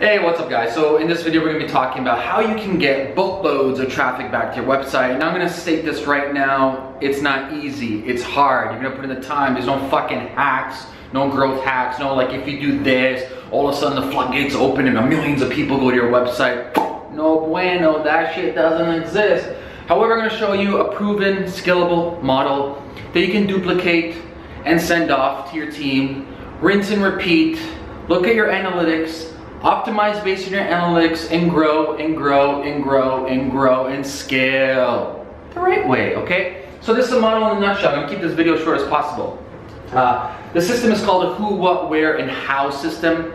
Hey, what's up guys? So in this video, we're gonna be talking about how you can get boatloads of traffic back to your website. And I'm gonna state this right now, it's not easy, it's hard. You're gonna put in the time, there's no fucking hacks, no growth hacks, no like if you do this, all of a sudden the floodgates open and millions of people go to your website. No bueno, that shit doesn't exist. However, I'm gonna show you a proven, scalable model that you can duplicate and send off to your team, rinse and repeat, look at your analytics, Optimize based on your analytics and grow and grow and grow and grow and scale the right way, okay? So this is a model in a nutshell. I'm gonna keep this video short as possible. Uh, the system is called a who, what, where, and how system.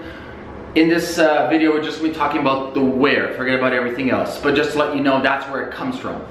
In this uh, video, we're just gonna be talking about the where, forget about everything else. But just to let you know, that's where it comes from.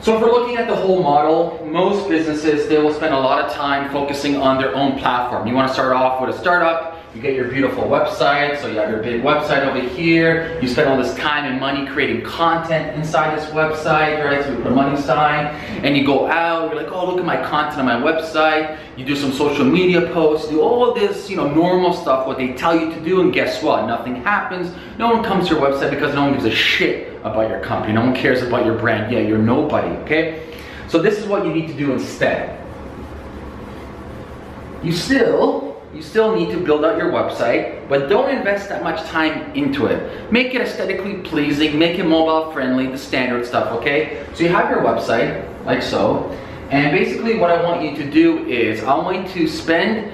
So if we're looking at the whole model, most businesses, they will spend a lot of time focusing on their own platform. You wanna start off with a startup, you get your beautiful website, so you have your big website over here. You spend all this time and money creating content inside this website, right? So you put a money sign, and you go out, you're like, oh, look at my content on my website. You do some social media posts, do all this, you know, normal stuff, what they tell you to do, and guess what? Nothing happens. No one comes to your website because no one gives a shit about your company. No one cares about your brand. Yeah, you're nobody, okay? So this is what you need to do instead. You still you still need to build out your website, but don't invest that much time into it. Make it aesthetically pleasing, make it mobile friendly, the standard stuff, okay? So you have your website, like so, and basically what I want you to do is I want you to spend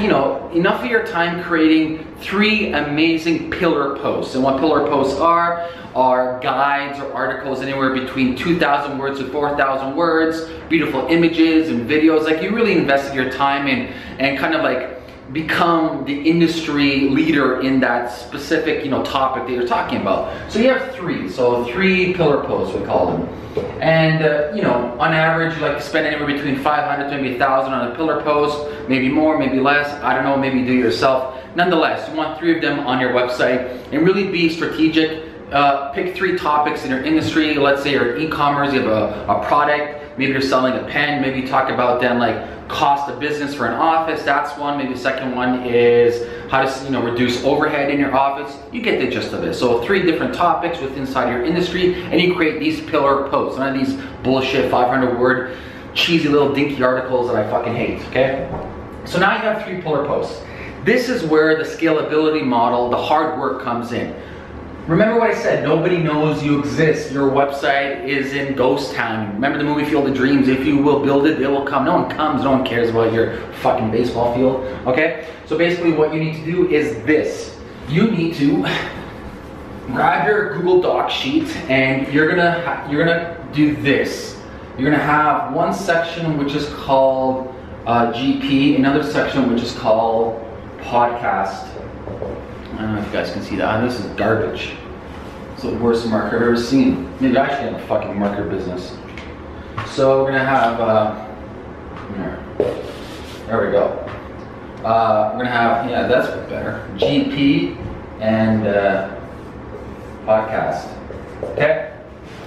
you know, enough of your time creating three amazing pillar posts. And what pillar posts are, are guides or articles anywhere between 2,000 words to 4,000 words, beautiful images and videos. Like you really invested your time in and kind of like become the industry leader in that specific, you know, topic that you're talking about. So you have three, so three pillar posts we call them. And, uh, you know, on average, you like spend anywhere between 500 to maybe 1,000 on a pillar post, maybe more, maybe less, I don't know, maybe do yourself. Nonetheless, you want three of them on your website and really be strategic. Uh, pick three topics in your industry. Let's say you're e-commerce, you have a, a product, maybe you're selling a pen, maybe talk about then like cost of business for an office, that's one. Maybe the second one is how to you know reduce overhead in your office. You get the gist of it. So three different topics within inside your industry and you create these pillar posts. None of these bullshit 500 word cheesy little dinky articles that I fucking hate, okay? So now you have three pillar posts. This is where the scalability model, the hard work comes in. Remember what I said, nobody knows you exist. Your website is in ghost town. Remember the movie Field of Dreams? If you will build it, they will come. No one comes, no one cares about your fucking baseball field, okay? So basically what you need to do is this. You need to grab your Google Doc sheet and you're gonna, you're gonna do this. You're gonna have one section which is called uh, GP, another section which is called podcast, I don't know if you guys can see that. This is garbage. It's the worst marker I've ever seen. Maybe I should have a fucking marker business. So we're gonna have, uh, here. there we go. Uh, we're gonna have, yeah, that's better. GP and uh, podcast. Okay?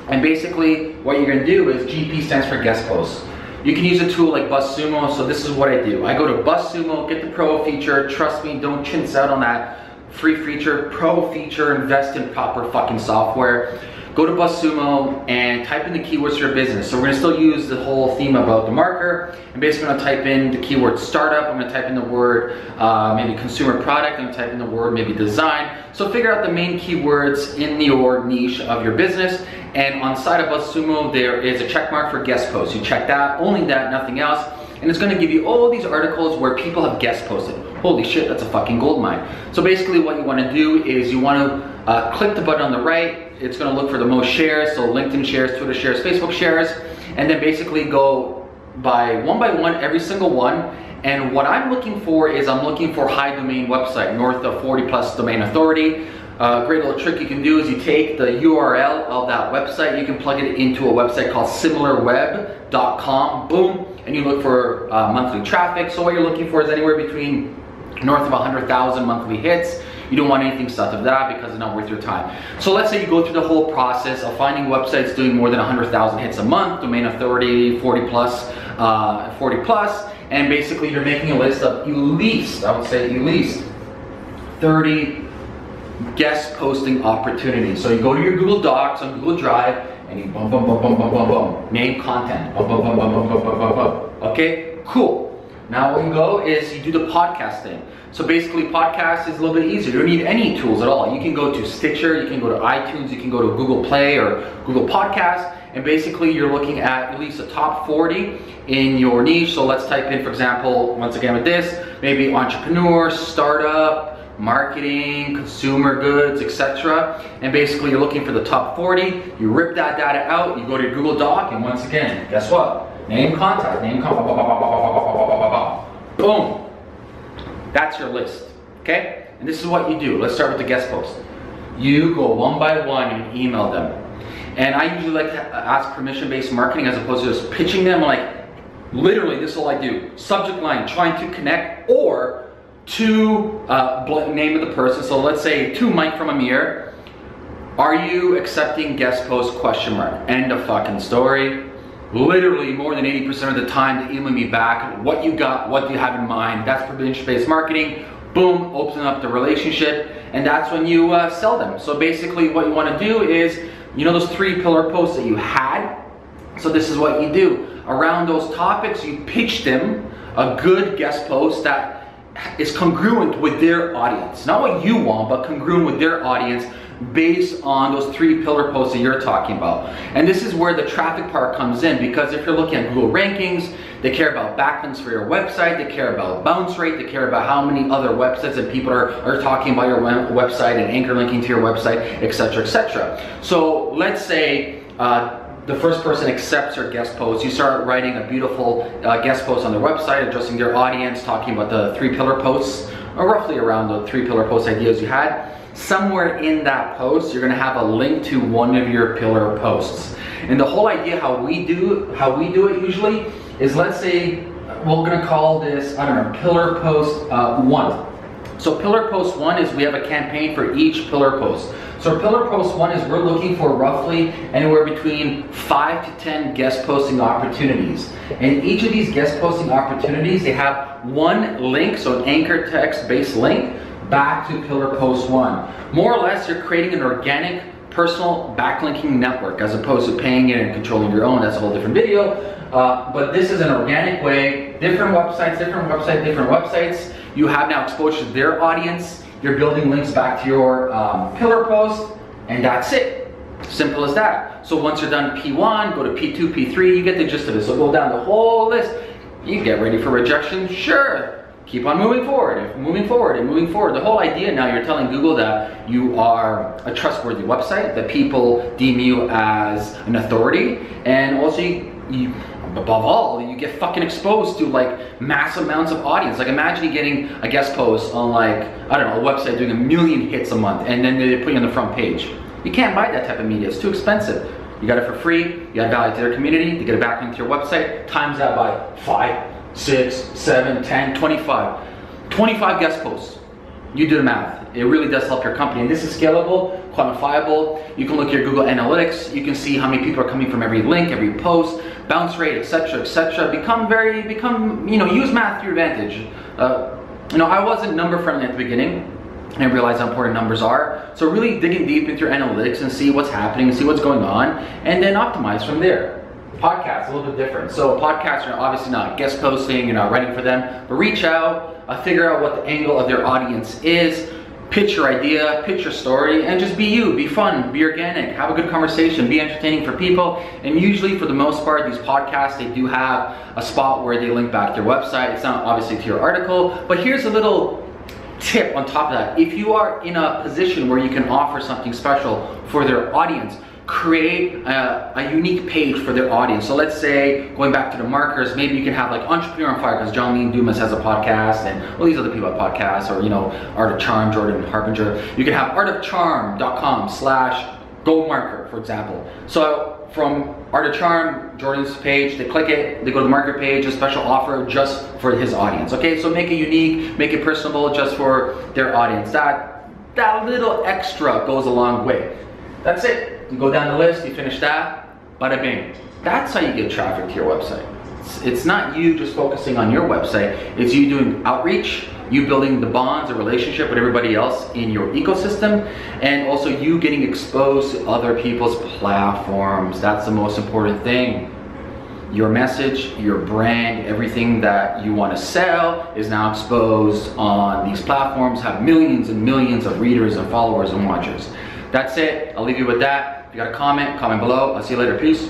And basically, what you're gonna do is GP stands for guest posts. You can use a tool like BuzzSumo, so this is what I do. I go to BuzzSumo, get the pro feature, trust me, don't chintz out on that free feature, pro feature, invest in proper fucking software. Go to BuzzSumo and type in the keywords for your business. So we're gonna still use the whole theme about the marker. I'm basically gonna type in the keyword startup. I'm gonna type in the word uh, maybe consumer product. I'm gonna type in the word maybe design. So figure out the main keywords in your niche of your business. And on side of BuzzSumo, there is a check mark for guest posts. You check that, only that, nothing else and it's gonna give you all these articles where people have guest posted. Holy shit, that's a fucking gold mine. So basically what you wanna do is you wanna uh, click the button on the right, it's gonna look for the most shares, so LinkedIn shares, Twitter shares, Facebook shares, and then basically go by one by one, every single one, and what I'm looking for is I'm looking for high domain website, north of 40 plus domain authority. A uh, great little trick you can do is you take the URL of that website, you can plug it into a website called similarweb.com, boom, and you look for uh, monthly traffic. So what you're looking for is anywhere between north of 100,000 monthly hits. You don't want anything south of that because it's not worth your time. So let's say you go through the whole process of finding websites doing more than 100,000 hits a month, domain authority 40 plus, uh, 40 plus, and basically you're making a list of at least, I would say at least 30 guest posting opportunities. So you go to your Google Docs on Google Drive and you boom, boom, boom, boom, boom, boom, boom, name content, boom, boom, boom, boom, boom, boom, boom, boom, boom. Okay, cool. Now what you go is you do the podcast thing. So basically podcast is a little bit easier. You don't need any tools at all. You can go to Stitcher, you can go to iTunes, you can go to Google Play or Google Podcast, and basically you're looking at at least a top 40 in your niche. So let's type in, for example, once again with this, maybe entrepreneur, startup, marketing, consumer goods, etc. And basically you're looking for the top 40, you rip that data out, you go to Google Doc, and once again, guess what? Name contact, name contact, boom. That's your list, okay? And this is what you do. Let's start with the guest post. You go one by one and email them. And I usually like to ask permission-based marketing as opposed to just pitching them like, literally, this is all I do. Subject line, trying to connect, or to uh, name of the person. So let's say to Mike from Ameer. Are you accepting guest post question mark? End of fucking story. Literally more than 80% of the time they email me back what you got, what do you have in mind. That's permission-based marketing. Boom, open up the relationship and that's when you uh, sell them. So basically what you wanna do is, you know those three pillar posts that you had? So this is what you do. Around those topics, you pitch them a good guest post that is congruent with their audience. Not what you want, but congruent with their audience based on those three pillar posts that you're talking about. And this is where the traffic part comes in because if you're looking at Google rankings, they care about backlinks for your website, they care about bounce rate, they care about how many other websites that people are, are talking about your website and anchor linking to your website, etc., etc. So let's say uh, the first person accepts your guest post, you start writing a beautiful uh, guest post on their website, addressing their audience, talking about the three pillar posts, or roughly around the three pillar post ideas you had. Somewhere in that post, you're gonna have a link to one of your pillar posts. And the whole idea how we do how we do it usually is let's say we're gonna call this, I don't know, pillar post uh, one. So pillar post one is we have a campaign for each pillar post. So pillar post one is we're looking for roughly anywhere between five to 10 guest posting opportunities. And each of these guest posting opportunities, they have one link, so an anchor text based link back to pillar post one. More or less, you're creating an organic personal backlinking network as opposed to paying it and controlling your own. That's a whole different video. Uh, but this is an organic way, different websites, different websites, different websites. You have now exposure to their audience you're building links back to your um, pillar post, and that's it. Simple as that. So once you're done P1, go to P2, P3, you get the gist of it. So go down the whole list. You get ready for rejection, sure. Keep on moving forward, moving forward, and moving forward. The whole idea now, you're telling Google that you are a trustworthy website, that people deem you as an authority, and also you, you above all, you get fucking exposed to like mass amounts of audience. Like imagine you getting a guest post on like, I don't know, a website doing a million hits a month and then they put you on the front page. You can't buy that type of media, it's too expensive. You got it for free, you add value to their community, you get it back into your website, times that by five, six, seven, 10, 25. 25 guest posts. You do the math. It really does help your company. And this is scalable, quantifiable. You can look at your Google Analytics. You can see how many people are coming from every link, every post, bounce rate, etc., etc. Become very, become, you know, use math to your advantage. Uh, you know, I wasn't number friendly at the beginning. I realized how important numbers are. So really digging deep into your analytics and see what's happening, see what's going on, and then optimize from there. Podcasts, a little bit different. So podcasts are obviously not guest posting, you're not writing for them, but reach out, uh, figure out what the angle of their audience is, pitch your idea, pitch your story, and just be you, be fun, be organic, have a good conversation, be entertaining for people. And usually, for the most part, these podcasts, they do have a spot where they link back to your website. It's not obviously to your article, but here's a little tip on top of that. If you are in a position where you can offer something special for their audience, create a, a, unique page for their audience. So let's say, going back to the markers, maybe you can have like Entrepreneur on Fire, because John Lee Dumas has a podcast, and all these other people have podcasts, or you know, Art of Charm, Jordan Harbinger. You can have artofcharm.com slash go marker, for example. So from Art of Charm, Jordan's page, they click it, they go to the market page, a special offer just for his audience. Okay, so make it unique, make it personable just for their audience. That, that little extra goes a long way. That's it. You go down the list, you finish that, bada bing. That's how you get traffic to your website. It's, it's not you just focusing on your website, it's you doing outreach, you building the bonds, a relationship with everybody else in your ecosystem, and also you getting exposed to other people's platforms. That's the most important thing. Your message, your brand, everything that you want to sell is now exposed on these platforms, have millions and millions of readers and followers and watchers. That's it. I'll leave you with that. You got a comment, comment below. I'll see you later. Peace.